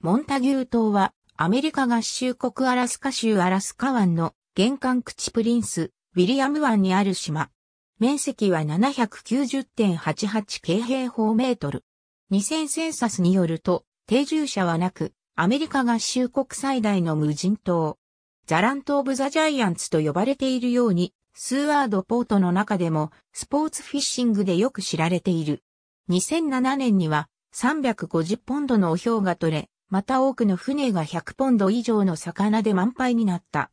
モンタギュー島はアメリカ合衆国アラスカ州アラスカ湾の玄関口プリンス、ウィリアム湾にある島。面積は790.88京平方メートル。2000センサスによると、定住者はなく、アメリカ合衆国最大の無人島。ザラント・オブ・ザ・ジャイアンツと呼ばれているように、スーワードポートの中でもスポーツフィッシングでよく知られている。2007年には350ポンドのお氷が取れ、また多くの船が100ポンド以上の魚で満杯になった。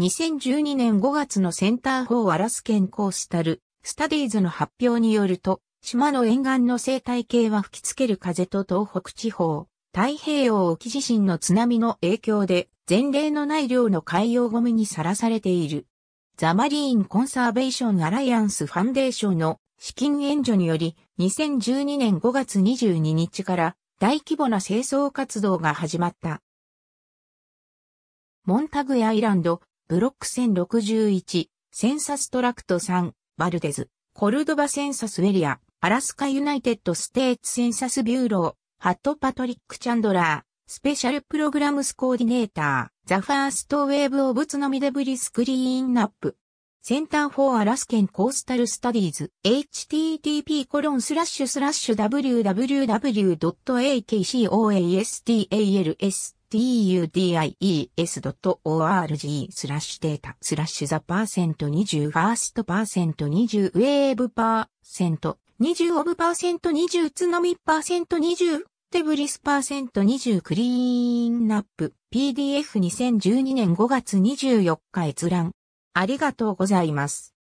2012年5月のセンターフォーアラスケンコースタル、スタディーズの発表によると、島の沿岸の生態系は吹きつける風と東北地方、太平洋沖地震の津波の影響で、前例のない量の海洋ゴミにさらされている。ザ・マリーン・コンサーベーション・アライアンス・ファンデーションの資金援助により、2012年5月22日から大規模な清掃活動が始まった。Montague Island、Block 1061、Census Tract 3、Valdez、Cordova Census Area、Alaska United States Census Bureau、ハット Patrick Chandler、Special Programs Coordinator、The First Wave of Tsunami Debris Cleanup。 Center for Alaskan Coastal Studies http コロンスラッシュスラッシュ www.akcoastalstudies.org スラッシュデータスラッシュ the パーセント20 first パーセント20 wave パーセント20 of パーセント20 tsunami パーセント20デブリスパーセント20クリーンナップ PDF2012 年5月24日閲覧。ありがとうございます。